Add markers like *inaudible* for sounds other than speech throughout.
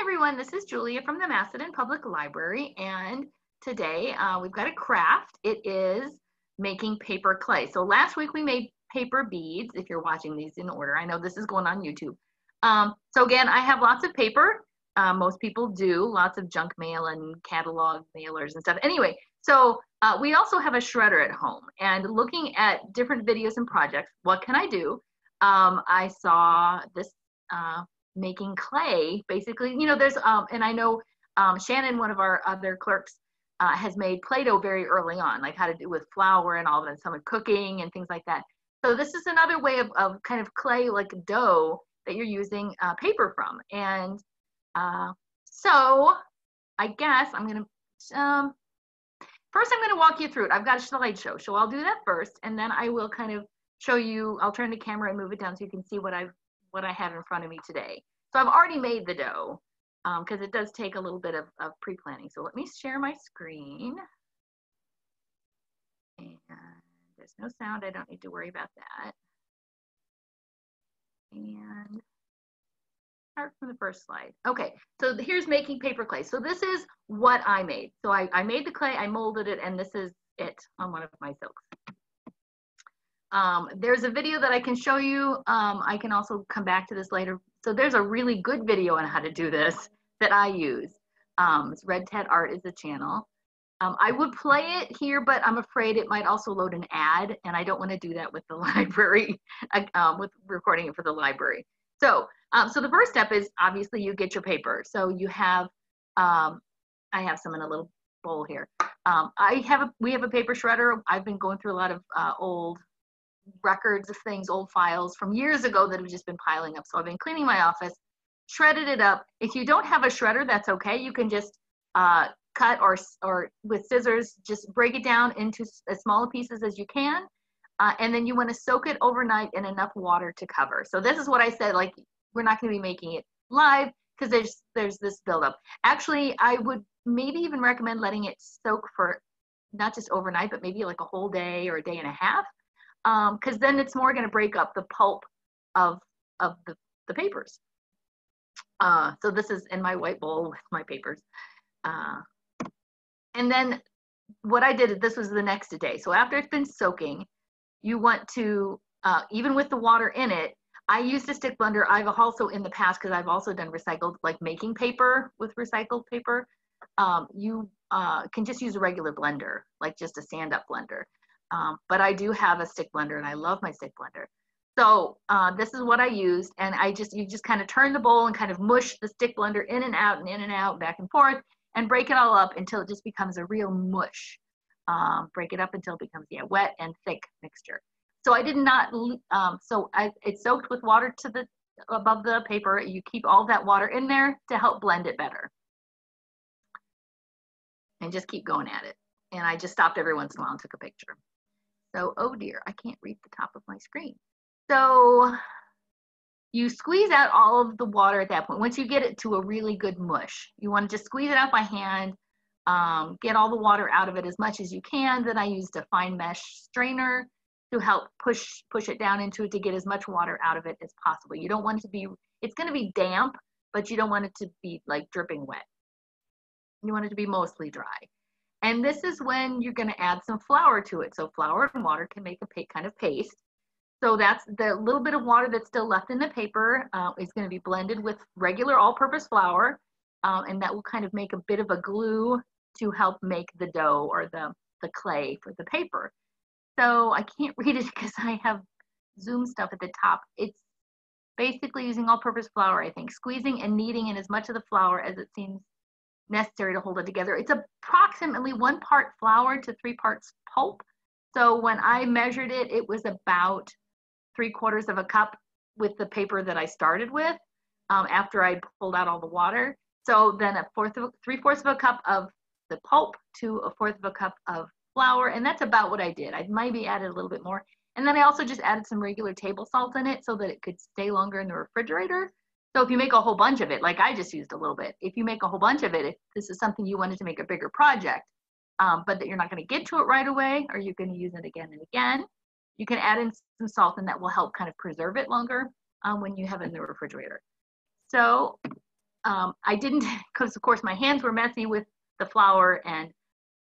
Everyone, this is Julia from the Macedon Public Library and today uh, we've got a craft. It is making paper clay. So last week we made paper beads, if you're watching these in order. I know this is going on YouTube. Um, so again, I have lots of paper. Uh, most people do, lots of junk mail and catalog mailers and stuff. Anyway, so uh, we also have a shredder at home and looking at different videos and projects, what can I do? Um, I saw this uh, making clay basically you know there's um and i know um, shannon one of our other clerks uh, has made play-doh very early on like how to do with flour and all that some of cooking and things like that. So this is another way of, of kind of clay like dough that you're using uh, paper from. And uh, so i guess i'm gonna um, first i'm gonna walk you through it. I've got a slideshow so i'll do that first and then i will kind of show you i'll turn the camera and move it down so you can see what i've what I have in front of me today. So I've already made the dough because um, it does take a little bit of, of pre-planning. So let me share my screen. And there's no sound, I don't need to worry about that. And start from the first slide. Okay, so here's making paper clay. So this is what I made. So I, I made the clay, I molded it, and this is it on one of my silks. Um, there's a video that I can show you. Um, I can also come back to this later. So there's a really good video on how to do this that I use. Um, Red Ted Art is the channel. Um, I would play it here, but I'm afraid it might also load an ad, and I don't want to do that with the *laughs* library, um, with recording it for the library. So, um, so the first step is obviously you get your paper. So you have, I have some in a little bowl here. I have a, we have a paper shredder. I've been going through a lot of uh, old records of things, old files from years ago that have just been piling up. So I've been cleaning my office, shredded it up. If you don't have a shredder, that's okay. You can just uh, cut or, or with scissors, just break it down into as small pieces as you can. Uh, and then you want to soak it overnight in enough water to cover. So this is what I said, like we're not going to be making it live because there's there's this buildup. Actually, I would maybe even recommend letting it soak for not just overnight, but maybe like a whole day or a day and a half because um, then it's more going to break up the pulp of of the, the papers. Uh, so this is in my white bowl with my papers. Uh, and then what I did, this was the next day. So after it's been soaking, you want to, uh, even with the water in it, I used a stick blender. I've also in the past, because I've also done recycled, like making paper with recycled paper, um, you uh, can just use a regular blender, like just a stand up blender. Um, but I do have a stick blender and I love my stick blender. So uh, this is what I used and I just, you just kind of turn the bowl and kind of mush the stick blender in and out and in and out, back and forth and break it all up until it just becomes a real mush. Um, break it up until it becomes yeah, wet and thick mixture. So I did not, um, so I, it's soaked with water to the, above the paper. You keep all that water in there to help blend it better. And just keep going at it. And I just stopped every once in a while and took a picture. So, oh dear, I can't read the top of my screen. So you squeeze out all of the water at that point. Once you get it to a really good mush, you want to just squeeze it out by hand, um, get all the water out of it as much as you can. Then I used a fine mesh strainer to help push push it down into it to get as much water out of it as possible. You don't want it to be, it's going to be damp, but you don't want it to be like dripping wet. You want it to be mostly dry. And this is when you're going to add some flour to it. So flour and water can make a kind of paste. So that's the little bit of water that's still left in the paper uh, is going to be blended with regular all-purpose flour. Um, and that will kind of make a bit of a glue to help make the dough or the, the clay for the paper. So I can't *laughs* read it because I have Zoom stuff at the top. It's basically using all-purpose flour, I think, squeezing and kneading in as much of the flour as it seems necessary to hold it together. It's approximately one part flour to three parts pulp. So when I measured it, it was about three quarters of a cup with the paper that I started with um, after I pulled out all the water. So then a fourth of three fourths of a cup of the pulp to a fourth of a cup of flour, and that's about what I did. I maybe added a little bit more, and then I also just added some regular table salt in it so that it could stay longer in the refrigerator. So if you make a whole bunch of it, like I just used a little bit, if you make a whole bunch of it, if this is something you wanted to make a bigger project, um, but that you're not going to get to it right away, or you're going to use it again and again, you can add in some salt and that will help kind of preserve it longer um, when you have it in the refrigerator. So um, I didn't, *laughs* because of course my hands were messy with the flour and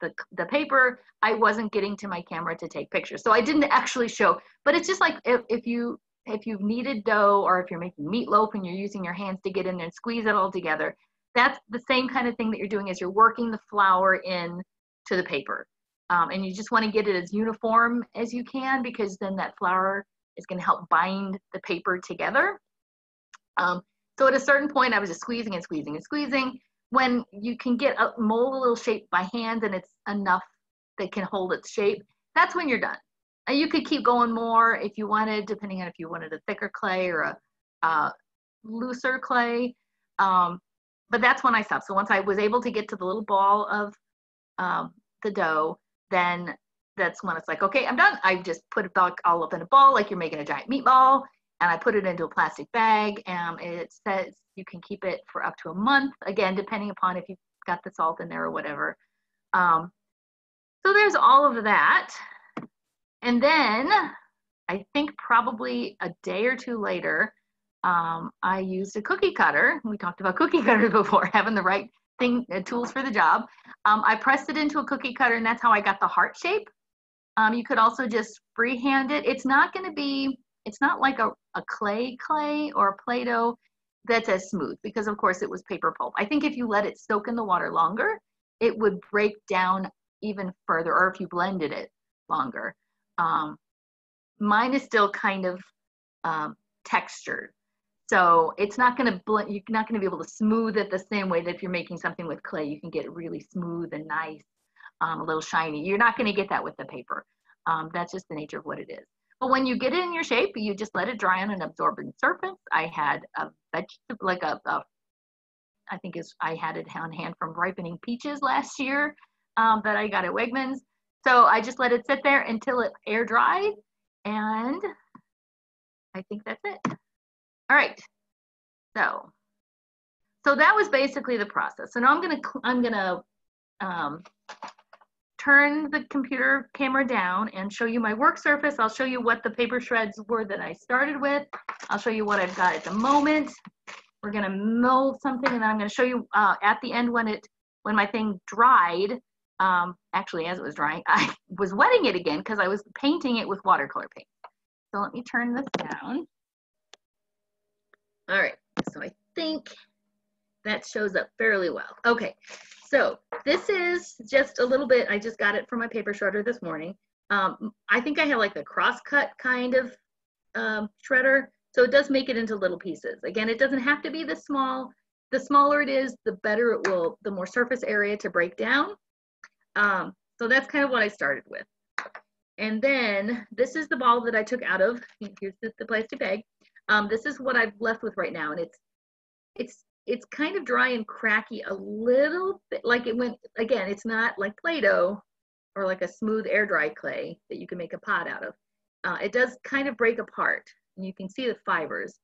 the, the paper, I wasn't getting to my camera to take pictures. So I didn't actually show, but it's just like if, if you, if you've kneaded dough or if you're making meatloaf and you're using your hands to get in there and squeeze it all together, that's the same kind of thing that you're doing as you're working the flour in to the paper. Um, and you just want to get it as uniform as you can because then that flour is going to help bind the paper together. Um, so at a certain point, I was just squeezing and squeezing and squeezing. When you can get a mold a little shape by hand and it's enough that can hold its shape, that's when you're done. You could keep going more if you wanted, depending on if you wanted a thicker clay or a, a looser clay. Um, but that's when I stopped. So once I was able to get to the little ball of um, the dough, then that's when it's like, okay, I'm done. I just put it back all up in a ball like you're making a giant meatball and I put it into a plastic bag. And it says you can keep it for up to a month, again, depending upon if you've got the salt in there or whatever. Um, so there's all of that. And then I think probably a day or two later, um, I used a cookie cutter. We talked about *laughs* cookie cutters before, having the right thing, uh, tools for the job. Um, I pressed it into a cookie cutter and that's how I got the heart shape. Um, you could also just freehand it. It's not going to be, it's not like a, a clay clay or a Play-Doh that's as smooth because of course it was paper pulp. I think if you let it soak in the water longer, it would break down even further or if you blended it longer. Um, mine is still kind of um, textured. So it's not going to blend, you're not going to be able to smooth it the same way that if you're making something with clay, you can get really smooth and nice, um, a little shiny. You're not going to get that with the paper. Um, that's just the nature of what it is. But when you get it in your shape, you just let it dry on an absorbent surface. I had a vegetable, like a, a I think is I had it on hand from ripening peaches last year um, that I got at Wegmans. So I just let it sit there until it air dried, and I think that's it. All right, so so that was basically the process. So now I'm gonna I'm gonna um, turn the computer camera down and show you my work surface. I'll show you what the paper shreds were that I started with. I'll show you what I've got at the moment. We're gonna mold something and then I'm gonna show you uh, at the end when it when my thing dried, um, actually as it was drying, *laughs* I was wetting it again because I was painting it with watercolor paint. So let me turn this down. All right, so I think that shows up fairly well. Okay, so this is just a little bit, I just got it from my paper shredder this morning. Um, I think I have like the cross-cut kind of um, shredder. So it does make it into little pieces. Again, it doesn't have to be this small. The smaller it is, the better it will, the more surface area to break down. Um, so that's kind of what I started with. And then this is the ball that I took out of, here's the, the plastic bag. Um, this is what I've left with right now. And it's, it's it's kind of dry and cracky a little bit like it went again it's not like play-doh or like a smooth air dry clay that you can make a pot out of uh, it does kind of break apart and you can see the fibers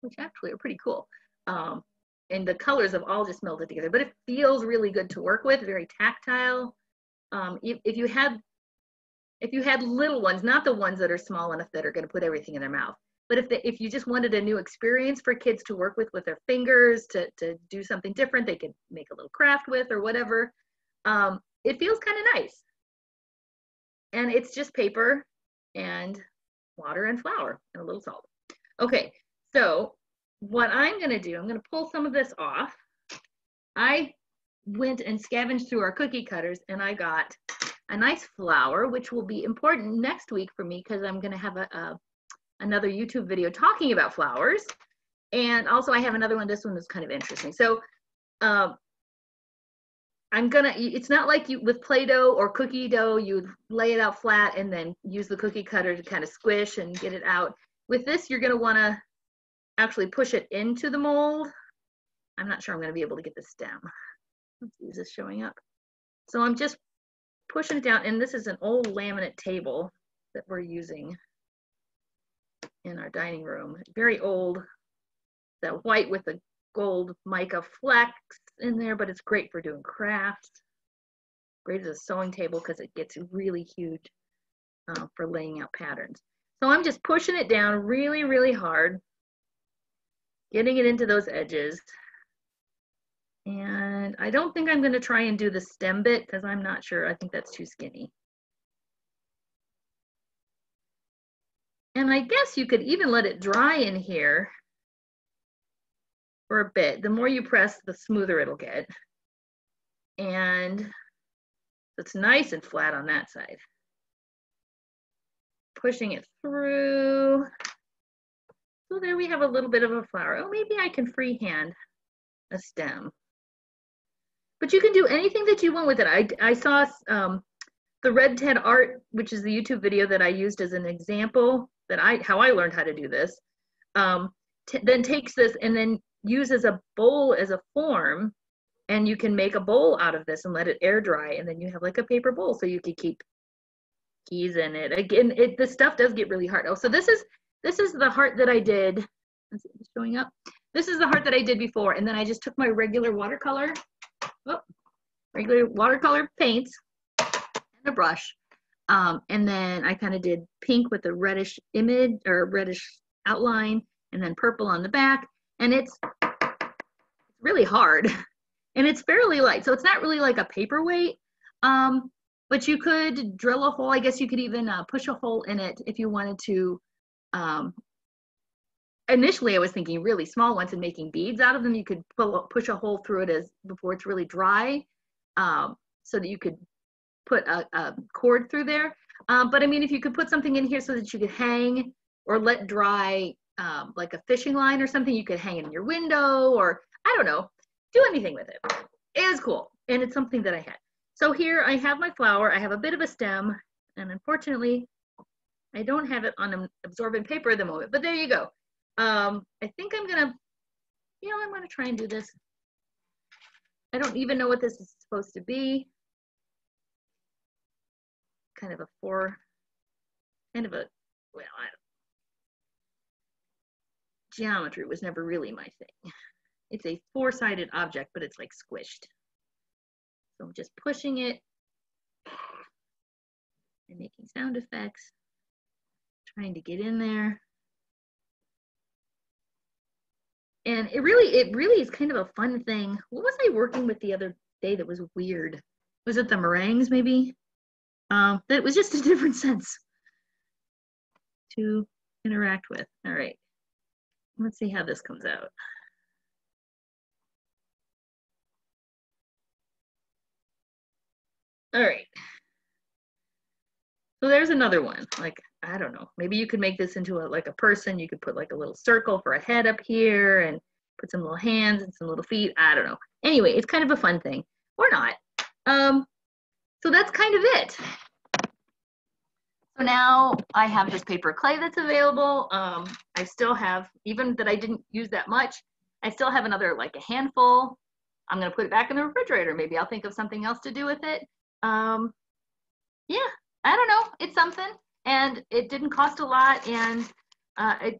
which actually are pretty cool um, and the colors have all just melted together but it feels really good to work with very tactile um, if, if you had if you had little ones not the ones that are small enough that are going to put everything in their mouth but if, they, if you just wanted a new experience for kids to work with with their fingers, to, to do something different, they could make a little craft with or whatever, um, it feels kind of nice. And it's just paper and water and flour and a little salt. Okay, so what I'm gonna do, I'm gonna pull some of this off. I went and scavenged through our cookie cutters and I got a nice flower, which will be important next week for me because I'm gonna have a, a another YouTube video talking about flowers. And also I have another one, this one is kind of interesting. So um, I'm gonna, it's not like you with Play-Doh or cookie dough, you lay it out flat and then use the cookie cutter to kind of squish and get it out. With this, you're gonna wanna actually push it into the mold. I'm not sure I'm gonna be able to get the stem. Let's see, is this showing up? So I'm just pushing it down and this is an old laminate table that we're using in our dining room. Very old, that white with the gold mica flecks in there, but it's great for doing crafts. Great as a sewing table because it gets really huge uh, for laying out patterns. So I'm just pushing it down really, really hard, getting it into those edges. And I don't think I'm gonna try and do the stem bit because I'm not sure. I think that's too skinny. And I guess you could even let it dry in here for a bit. The more you press, the smoother it'll get. And it's nice and flat on that side. Pushing it through. So there we have a little bit of a flower. Oh, maybe I can freehand a stem. But you can do anything that you want with it. I, I saw um, the Red Ted Art, which is the YouTube video that I used as an example that I how I learned how to do this. Um, then takes this and then uses a bowl as a form and you can make a bowl out of this and let it air dry and then you have like a paper bowl so you can keep keys in it again it the stuff does get really hard oh so this is this is the heart that i did it's showing up this is the heart that i did before and then i just took my regular watercolor oh, regular watercolor paints and a brush um, and then i kind of did pink with a reddish image or reddish outline and then purple on the back and it's really hard *laughs* and it's fairly light. So it's not really like a paperweight, um, but you could drill a hole. I guess you could even uh, push a hole in it if you wanted to. Um, initially, I was thinking really small ones and making beads out of them. You could pull, push a hole through it as before it's really dry, um, so that you could put a, a cord through there. Um, but I mean, if you could put something in here so that you could hang or let dry um, like a fishing line or something, you could hang it in your window or I don't know, do anything with it. It is cool. And it's something that I had. So here I have my flower. I have a bit of a stem. And unfortunately, I don't have it on absorbent paper at the moment. But there you go. Um, I think I'm to, you know, I'm to try and do this. I don't even know what this is supposed to be. Kind of a four, kind of a, well, I don't geometry was never really my thing. It's a four-sided object, but it's like squished. So I'm just pushing it and making sound effects, trying to get in there. And it really, it really is kind of a fun thing. What was I working with the other day that was weird? Was it the meringues maybe? Um, that was just a *laughs* different sense to interact with. All right. Let's see how this comes out. All right. So there's another one. Like, I don't know. Maybe you could make this into a, like a person. You could put like a little circle for a head up here and put some little hands and some little feet. I don't know. Anyway, it's kind of a fun thing. Or not. Um, so that's kind of it. So now I have this paper clay that's available. Um, I still have, even that I didn't use that much, I still have another like a handful. I'm gonna put it back in the refrigerator. Maybe I'll think of something else to do with it. Um, yeah, I don't know. It's something. And it didn't cost a lot. And uh,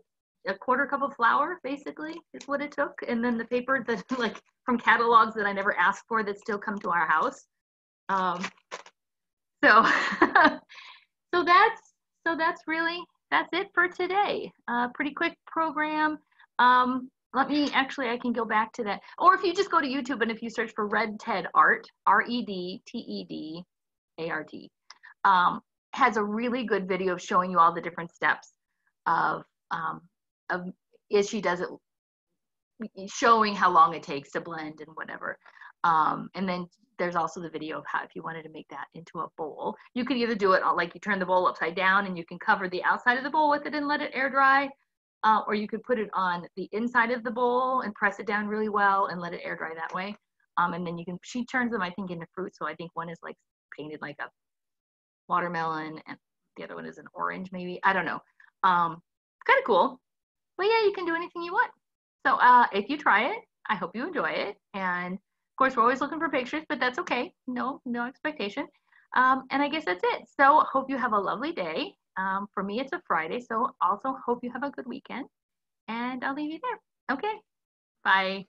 a quarter cup of flour basically is what it took. And then the paper that *laughs* like from catalogs that I never asked for that still come to our house. Um, so *laughs* so that's so that's really that's it for today. Uh, pretty quick program. Um, let me actually I can go back to that. Or if you just go to YouTube and if you search for Red Ted Art, R E D T E D A R T, um, has a really good video of showing you all the different steps of um, of as she does it, showing how long it takes to blend and whatever. Um, and then there's also the video of how if you wanted to make that into a bowl, you could either do it like you turn the bowl upside down and you can cover the outside of the bowl with it and let it air dry, uh, or you could put it on the inside of the bowl and press it down really well and let it air dry that way. Um, and then you can, she turns them, I think, into fruit. So I think one is like painted like a watermelon and the other one is an orange maybe. I don't know. Um, kind of cool. But yeah, you can do anything you want. So uh, if you try it, I hope you enjoy it. And of course, we're always looking for pictures, but that's okay. No, no expectation. Um, and I guess that's it. So hope you have a lovely day. Um, for me, it's a Friday, so also hope you have a good weekend. And I'll leave you there. Okay, bye.